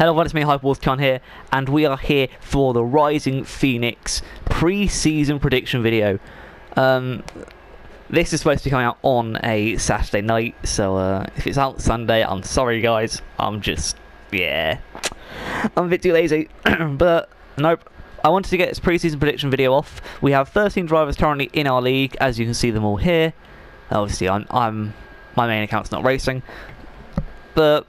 Hello, everyone, it's me, Hyperwarskun here, and we are here for the Rising Phoenix pre-season prediction video. Um, this is supposed to be coming out on a Saturday night, so uh, if it's out Sunday, I'm sorry, guys. I'm just, yeah, I'm a bit too lazy, but nope. I wanted to get this pre-season prediction video off. We have 13 drivers currently in our league, as you can see them all here. Obviously, I'm, I'm my main account's not racing, but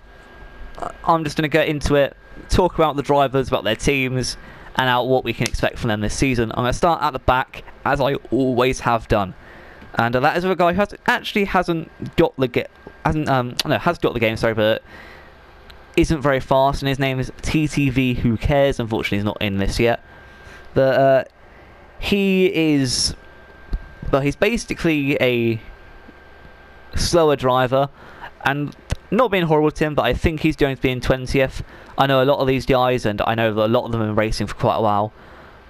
I'm just going to get into it, talk about the drivers, about their teams, and out what we can expect from them this season. I'm going to start at the back, as I always have done. And uh, that is with a guy who has, actually hasn't got the get, hasn't um no has got the game sorry, but isn't very fast. And his name is TTV. Who cares? Unfortunately, he's not in this yet. But uh, he is, well, he's basically a slower driver, and not being horrible to him, but I think he's going to be in 20th. I know a lot of these guys, and I know that a lot of them have been racing for quite a while.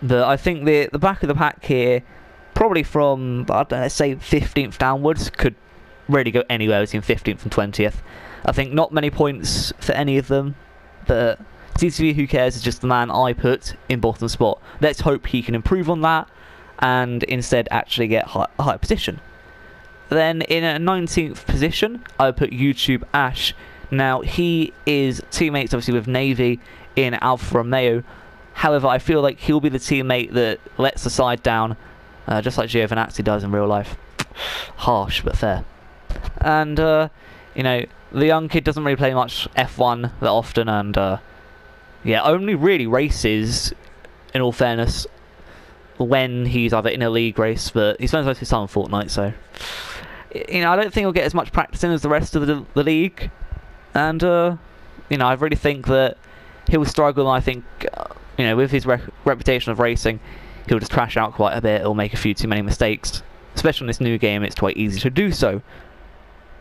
But I think the the back of the pack here, probably from I don't know, let's say 15th downwards, could really go anywhere between 15th and 20th. I think not many points for any of them, but TTV Who Cares is just the man I put in bottom spot. Let's hope he can improve on that and instead actually get a high position. Then in a 19th position, I put YouTube Ash. Now, he is teammates obviously with Navy in Alfa Romeo. However, I feel like he'll be the teammate that lets the side down, uh, just like Giovinazzi does in real life. Harsh, but fair. And, uh, you know, the young kid doesn't really play much F1 that often, and, uh, yeah, only really races, in all fairness, when he's either in a league race, but he spends most of his time on Fortnite, so you know, I don't think he'll get as much practice in as the rest of the, the league. And, uh, you know, I really think that he'll struggle. I think, uh, you know, with his re reputation of racing, he'll just crash out quite a bit. He'll make a few too many mistakes. Especially in this new game, it's quite easy to do so.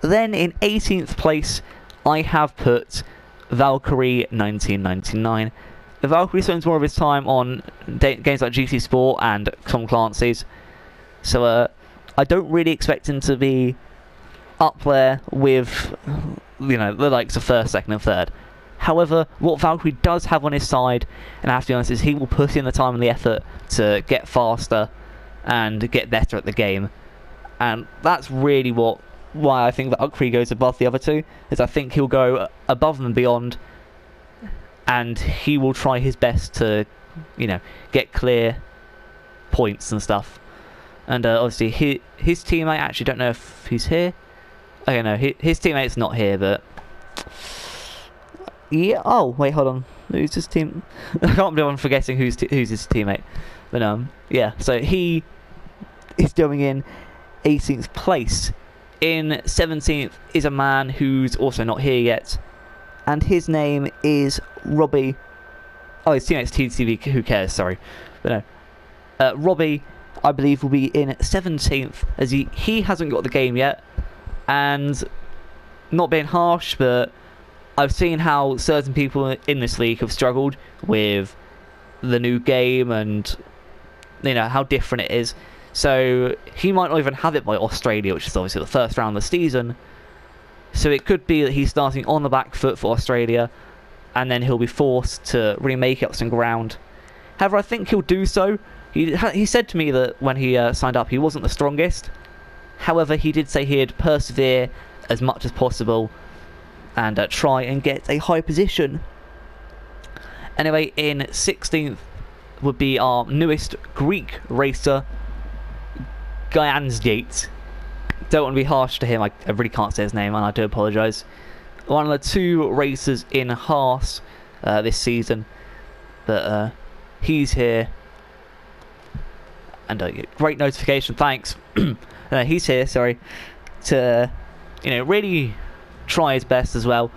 Then in 18th place, I have put Valkyrie 1999. The Valkyrie spends more of his time on games like GT Sport and Tom Clancy's. So, uh, I don't really expect him to be up there with, you know, the likes of first, second, and third. However, what Valkyrie does have on his side, and I have to be honest, is he will put in the time and the effort to get faster and get better at the game. And that's really what why I think that Valkyrie goes above the other two, is I think he'll go above and beyond, and he will try his best to, you know, get clear points and stuff. And uh, obviously, his, his teammate, actually don't know if he's here. Okay, no, his, his teammate's not here, but... Yeah, oh, wait, hold on. Who's his team? I can't believe I'm forgetting who's, who's his teammate. But, um, yeah, so he is going in 18th place. In 17th is a man who's also not here yet. And his name is Robbie... Oh, his teammate's TTV, who cares, sorry. But no. Uh, Robbie I believe, will be in 17th, as he, he hasn't got the game yet. And not being harsh, but I've seen how certain people in this league have struggled with the new game and, you know, how different it is. So he might not even have it by Australia, which is obviously the first round of the season. So it could be that he's starting on the back foot for Australia, and then he'll be forced to remake up some ground. However, I think he'll do so he, he said to me that when he uh, signed up, he wasn't the strongest. However, he did say he'd persevere as much as possible and uh, try and get a high position. Anyway, in 16th would be our newest Greek racer, Gyansgate. Don't want to be harsh to him, I, I really can't say his name and I do apologise. One of the two racers in Haas uh, this season, but uh, he's here and a great notification. Thanks. uh, he's here. Sorry to you know really try his best as well.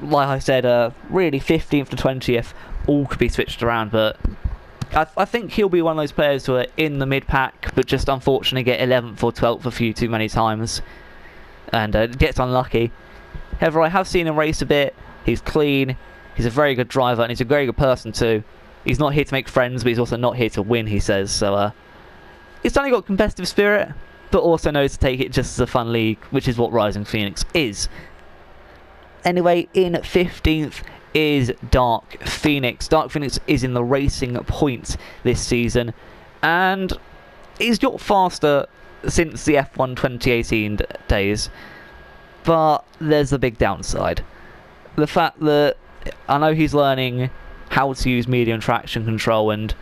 Like I said, uh, really 15th to 20th all could be switched around, but I, I, think he'll be one of those players who are in the mid pack, but just unfortunately get 11th or 12th a few too many times and uh, gets unlucky. However, I have seen him race a bit. He's clean. He's a very good driver, and he's a very good person too. He's not here to make friends, but he's also not here to win. He says so. Uh, it's only got competitive spirit, but also knows to take it just as a fun league, which is what Rising Phoenix is. Anyway, in 15th is Dark Phoenix. Dark Phoenix is in the racing points this season, and he's got faster since the F1 2018 days. But there's a big downside. The fact that I know he's learning how to use medium traction control and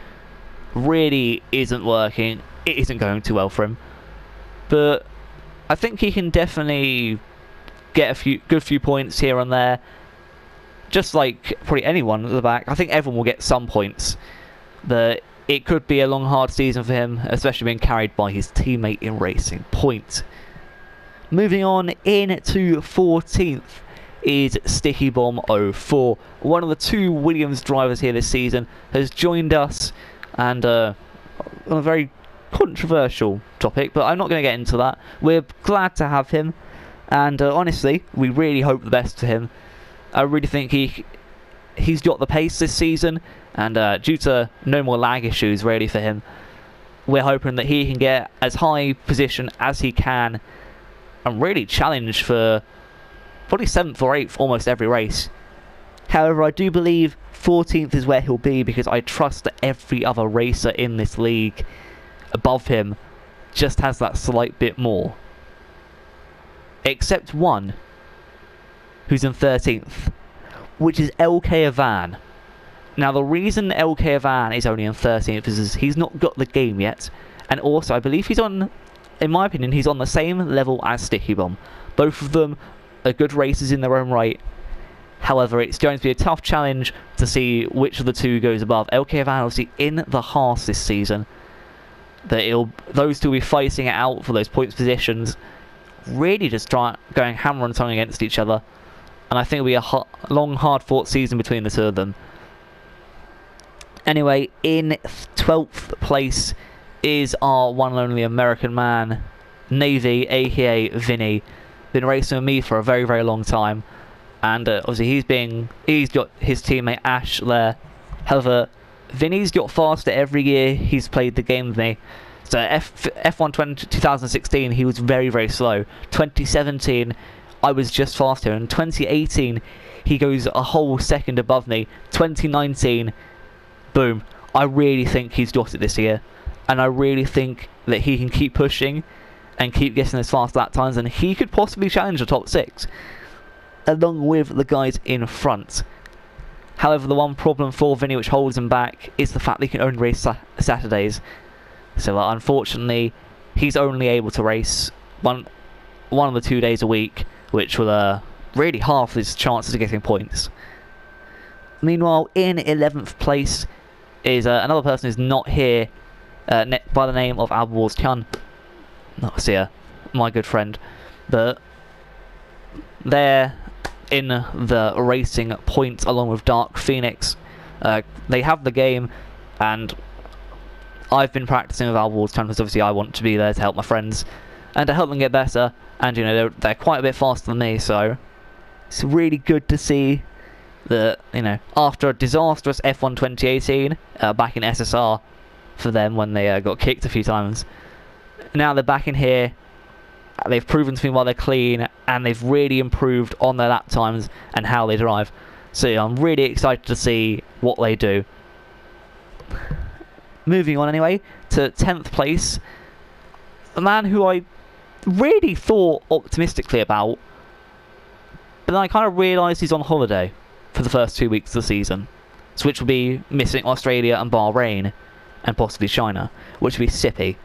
really isn't working. It isn't going too well for him. But I think he can definitely get a few good few points here and there. Just like probably anyone at the back, I think everyone will get some points. But it could be a long, hard season for him, especially being carried by his teammate in Racing Point. Moving on in to 14th is Sticky Bomb 04. One of the two Williams drivers here this season has joined us and uh, on a very controversial topic, but I'm not going to get into that. We're glad to have him, and uh, honestly, we really hope the best for him. I really think he he's got the pace this season, and uh, due to no more lag issues really for him, we're hoping that he can get as high position as he can and really challenge for probably seventh or eighth almost every race. However, I do believe 14th is where he'll be because I trust every other racer in this league above him just has that slight bit more. Except one, who's in 13th, which is LK Avan. Now, the reason LK Avan is only in 13th is he's not got the game yet, and also I believe he's on, in my opinion, he's on the same level as Sticky Bomb. Both of them are good racers in their own right. However, it's going to be a tough challenge to see which of the two goes above. LK Avan obviously in the Haas this season, that it'll those two will be fighting it out for those points positions, really just try, going hammer and tongue against each other, and I think it'll be a hot, long, hard-fought season between the two of them. Anyway, in 12th place is our one and only American man, Navy, aka Vinny. Been racing with me for a very, very long time, and uh, obviously he's being he's got his teammate Ash there. However, Vinny's got faster every year he's played the game with me. So F F1 20, 2016 he was very very slow. 2017 I was just faster. In 2018 he goes a whole second above me. 2019 boom. I really think he's got it this year. And I really think that he can keep pushing and keep getting as fast lap times and he could possibly challenge the top six along with the guys in front. However, the one problem for Vinny which holds him back is the fact that he can only race sa Saturdays. So uh, unfortunately, he's only able to race one one of the two days a week, which will uh, really half his chances of getting points. Meanwhile, in 11th place is uh, another person who's not here uh, by the name of Wars Tian. Not see my good friend. But they're in the racing points along with Dark Phoenix. Uh, they have the game, and I've been practicing with Wars Tian because obviously I want to be there to help my friends and to help them get better. And you know they're they're quite a bit faster than me, so it's really good to see that you know after a disastrous F1 2018 uh, back in SSR for them when they uh, got kicked a few times, now they're back in here. They've proven to me why they're clean, and they've really improved on their lap times and how they drive. So I'm really excited to see what they do. Moving on anyway to 10th place, a man who I really thought optimistically about, but then I kind of realised he's on holiday for the first two weeks of the season, so which will be missing Australia and Bahrain, and possibly China, which will be Sippy.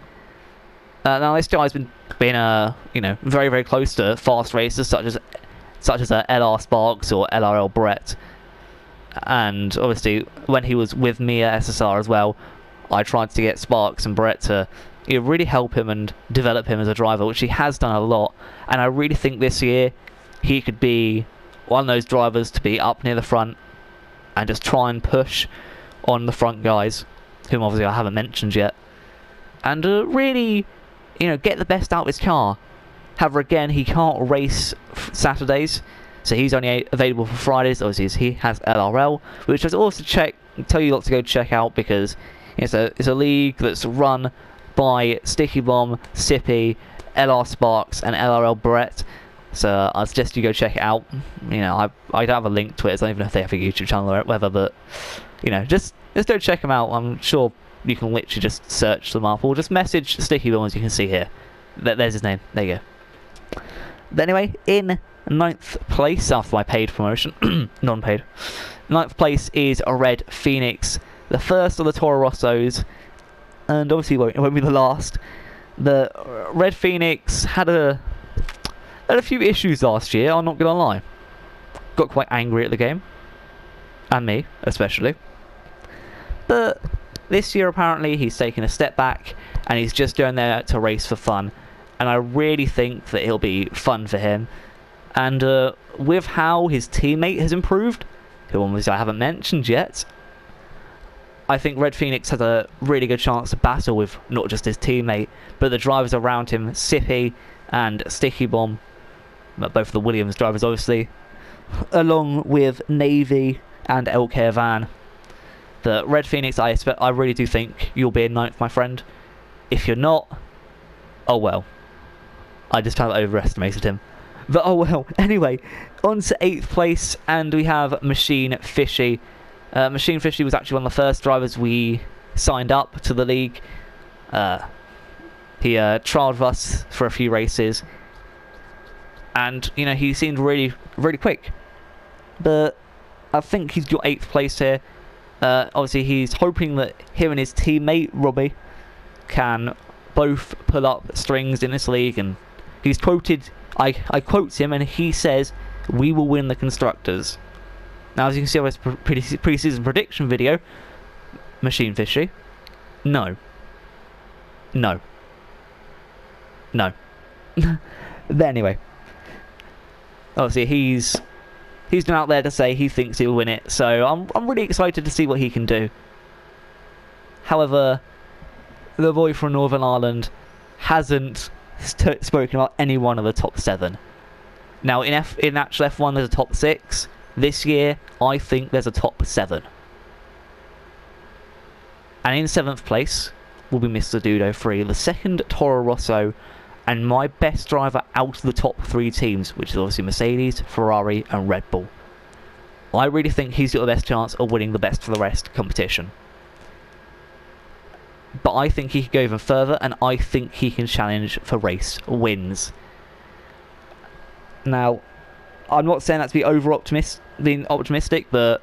Uh, now this guy's been been uh, you know very very close to fast racers such as such as uh, LR Sparks or LRL Brett, and obviously when he was with me at SSR as well, I tried to get Sparks and Brett to you know, really help him and develop him as a driver, which he has done a lot. And I really think this year he could be one of those drivers to be up near the front and just try and push on the front guys, whom obviously I haven't mentioned yet, and uh, really you know, get the best out of his car. However, again, he can't race Saturdays, so he's only available for Fridays. Obviously, he has LRL, which I also check tell you lot to go check out because it's a it's a league that's run by Sticky Bomb, Sippy, LR Sparks, and LRL Brett. So I suggest you go check it out. You know, I I don't have a link to it. So I don't even know if they have a YouTube channel or whatever, but you know, just just go check them out. I'm sure you can literally just search them up or just message Sticky as you can see here. There's his name. There you go. But anyway, in ninth place after my paid promotion, non-paid, ninth place is a Red Phoenix, the first of the Toro Rossos, and obviously won't, it won't be the last. The Red Phoenix had a had a few issues last year. I'm not gonna lie. Got quite angry at the game, and me especially. But this year apparently he's taken a step back and he's just going there to race for fun. And I really think that it'll be fun for him. And uh, with how his teammate has improved, who obviously I haven't mentioned yet, I think Red Phoenix has a really good chance to battle with not just his teammate, but the drivers around him, Sippy and Sticky Bomb, both the Williams drivers obviously, along with Navy and El Van. The Red Phoenix, I expect, I really do think you'll be in ninth, my friend. If you're not, oh well. I just have overestimated him. But oh well. Anyway, on to eighth place, and we have Machine Fishy. Uh, Machine Fishy was actually one of the first drivers we signed up to the league. Uh, he uh, trialed us for a few races, and you know he seemed really, really quick. But I think he's got eighth place here. Uh, obviously, he's hoping that him and his teammate Robbie can both pull up strings in this league. And he's quoted, I, I quote him, and he says, "We will win the constructors." Now, as you can see on this pre- pre-season prediction video, Machine Fishy, no, no, no. but anyway, obviously he's he's been out there to say he thinks he'll win it, so I'm, I'm really excited to see what he can do. However, the boy from Northern Ireland hasn't st- spoken about any one of the top seven. Now, in F in actual F1, there's a top six. This year, I think there's a top seven. And in seventh place will be Mr. Dudo 3, the second Toro Rosso and my best driver out of the top three teams, which is obviously Mercedes, Ferrari, and Red Bull. I really think he's got the best chance of winning the best for the rest competition. But I think he can go even further, and I think he can challenge for race wins. Now, I'm not saying that to be over optimist, being optimistic, but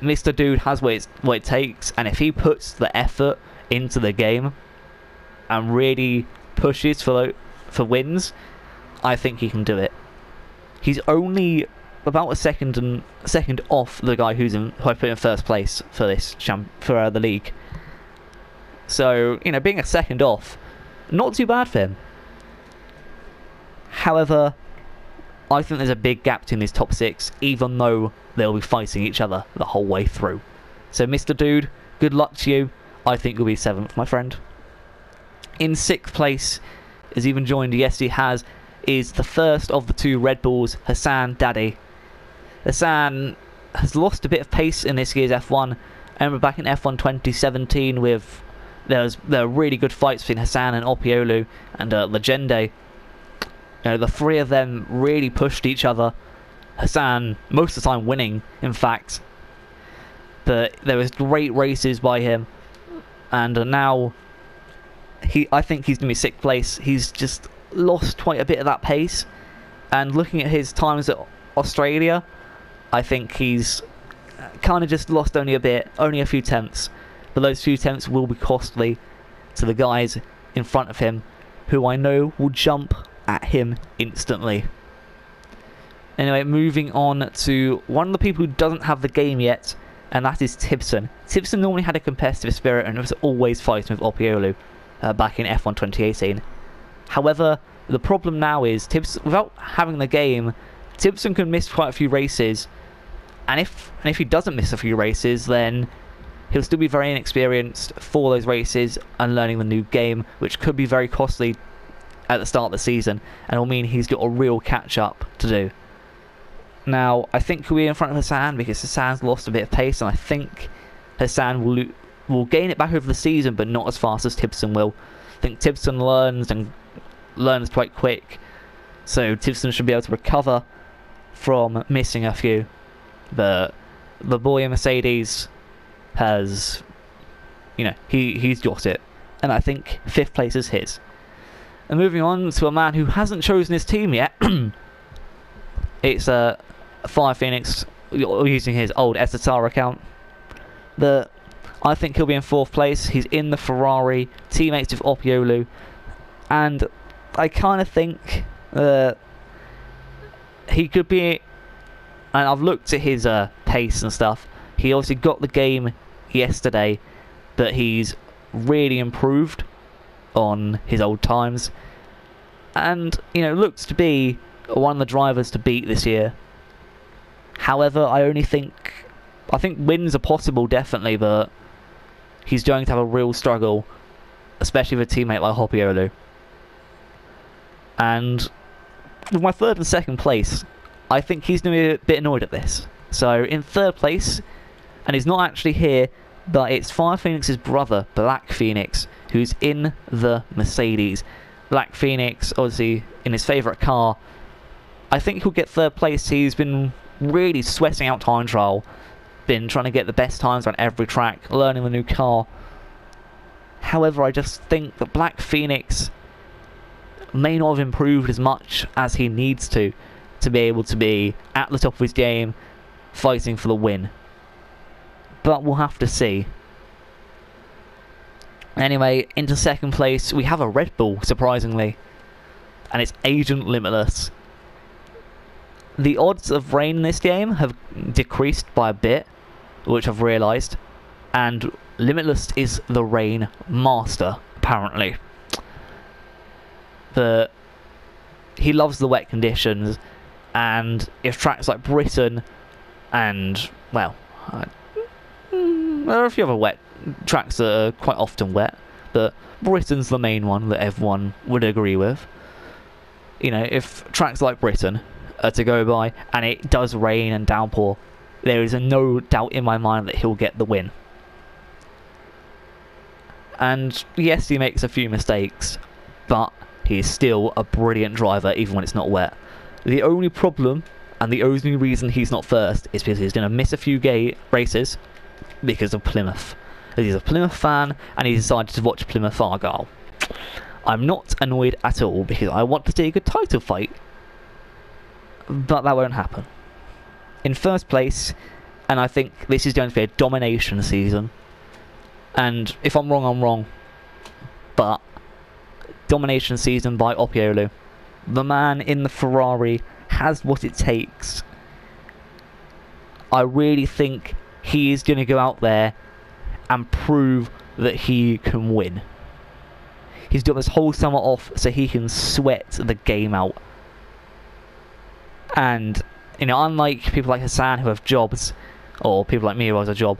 Mr. Dude has what, what it takes, and if he puts the effort into the game, and really pushes for for wins, I think he can do it. He's only about a second and second off the guy who's in who I put in first place for this champ for uh, the league. So you know, being a second off, not too bad for him. However, I think there's a big gap between these top six, even though they'll be fighting each other the whole way through. So, Mr. Dude, good luck to you. I think you'll be seventh, my friend in sixth place has even joined, yes he has, is the first of the two Red Bulls, Hassan Daddy. Hassan has lost a bit of pace in this year's F1. I remember back in F1 2017 with there was there were really good fights between Hassan and Oppiolu and uh, Legende. You know, the three of them really pushed each other. Hassan most of the time winning, in fact. But there was great races by him, and uh, now he I think he's going to be sixth place. He's just lost quite a bit of that pace. And looking at his times at Australia, I think he's uh, kind of just lost only a bit, only a few tenths. But those few tenths will be costly to the guys in front of him, who I know will jump at him instantly. Anyway, moving on to one of the people who doesn't have the game yet, and that is Tibson. Tibson normally had a competitive spirit and was always fighting with Oppiolu uh, back in F1 2018. However, the problem now is Tibbs, without having the game, Tibson can miss quite a few races, and if and if he doesn't miss a few races, then he'll still be very inexperienced for those races and learning the new game, which could be very costly at the start of the season, and will mean he's got a real catch up to do. Now, I think be in front of Hassan because Hassan's lost a bit of pace, and I think Hassan will will gain it back over the season, but not as fast as Tibson will. I think Tibson learns and learns quite quick, So Tibson should be able to recover from missing a few. But the boy Mercedes has, you know, he, he's got it. And I think fifth place is his. And moving on to a man who hasn't chosen his team yet. it's uh, Fire Phoenix using his old SSR account. The I think he'll be in fourth place. He's in the Ferrari, teammates with Opiolu, and I kind of think uh, he could be. And I've looked at his uh, pace and stuff. He obviously got the game yesterday, but he's really improved on his old times, and you know looks to be one of the drivers to beat this year. However, I only think I think wins are possible definitely, but he's going to have a real struggle, especially with a teammate like Hopiolu. And with my third and second place, I think he's going to be a bit annoyed at this. So in third place, and he's not actually here, but it's Fire Phoenix's brother, Black Phoenix, who's in the Mercedes. Black Phoenix, obviously, in his favourite car. I think he'll get third place. He's been really sweating out time trial, been trying to get the best times on every track, learning the new car. However, I just think that Black Phoenix may not have improved as much as he needs to to be able to be at the top of his game, fighting for the win. But we'll have to see. Anyway, into second place, we have a Red Bull, surprisingly. And it's Agent Limitless. The odds of rain in this game have decreased by a bit, which I've realised. And Limitless is the rain master, apparently. But he loves the wet conditions, and if tracks like Britain and, well, I, mm, there are a few other wet tracks that are quite often wet, but Britain's the main one that everyone would agree with. You know, if tracks like Britain are to go by and it does rain and downpour, there is no doubt in my mind that he'll get the win. And yes, he makes a few mistakes, but he is still a brilliant driver even when it's not wet. The only problem and the only reason he's not first is because he's going to miss a few gay races because of Plymouth. He's a Plymouth fan and he decided to watch Plymouth Argyle. I'm not annoyed at all because I want to see a good title fight, but that won't happen. In first place, and I think this is going to be a domination season. And if I'm wrong, I'm wrong. But domination season by Opiolu. The man in the Ferrari has what it takes. I really think he is going to go out there and prove that he can win. He's got this whole summer off so he can sweat the game out. And, you know, unlike people like Hassan who have jobs, or people like me who has a job,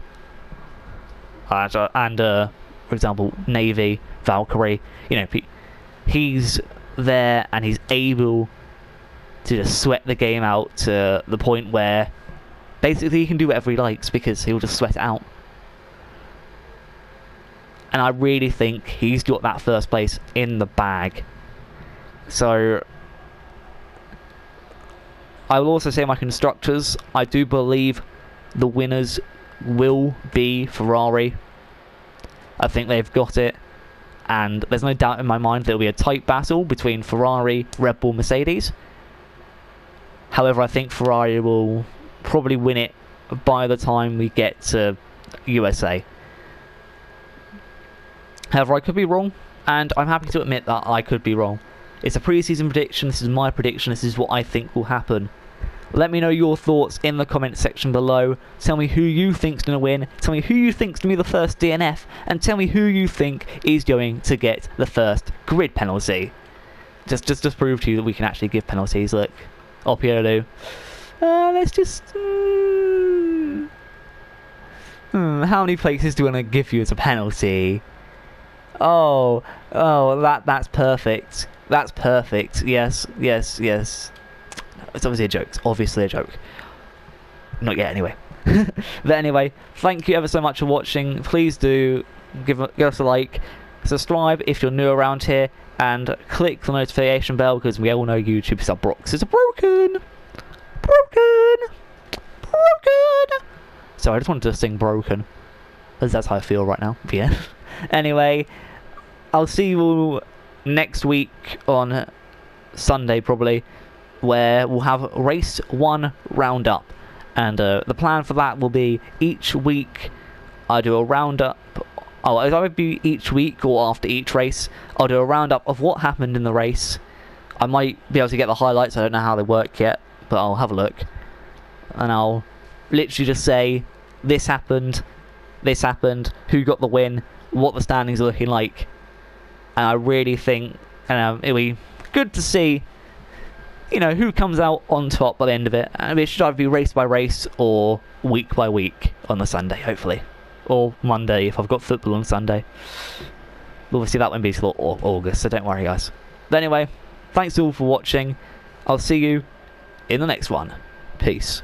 uh, and, uh, for example, Navy, Valkyrie, you know, he's there and he's able to just sweat the game out to the point where basically he can do whatever he likes because he'll just sweat it out. And I really think he's got that first place in the bag. So I will also say my constructors, I do believe the winners will be Ferrari. I think they've got it and there's no doubt in my mind there will be a tight battle between Ferrari, Red Bull, Mercedes. However, I think Ferrari will probably win it by the time we get to USA. However, I could be wrong, and I'm happy to admit that I could be wrong. It's a preseason prediction, this is my prediction, this is what I think will happen. Let me know your thoughts in the comment section below. Tell me who you think's going to win. Tell me who you think's going to be the first DNF. And tell me who you think is going to get the first grid penalty. Just just, just prove to you that we can actually give penalties. Look. Opiolu. Uh, let's just... Hmm. Hmm, how many places do I want to give you as a penalty? Oh, oh, that that's perfect. That's perfect. Yes, yes, yes. It's obviously a joke. It's obviously a joke. Not yet, anyway. but anyway, thank you ever so much for watching. Please do give, give us a like, subscribe if you're new around here, and click the notification bell because we all know YouTube sub boxes are broken. Broken! Broken! So I just wanted to sing broken. Because that's how I feel right now. Yeah. anyway, I'll see you all next week on Sunday probably, where we'll have race one roundup. And uh, the plan for that will be each week I do a roundup. Oh, it'll be each week or after each race. I'll do a roundup of what happened in the race. I might be able to get the highlights. I don't know how they work yet, but I'll have a look. And I'll literally just say, this happened, this happened, who got the win, what the standings are looking like. And I really think um, it'll be good to see, you know, who comes out on top by the end of it. And it should either be race by race or week by week on the Sunday, hopefully. Or Monday if I've got football on Sunday. Obviously, that won't be till August, so don't worry, guys. But anyway, thanks all for watching. I'll see you in the next one. Peace.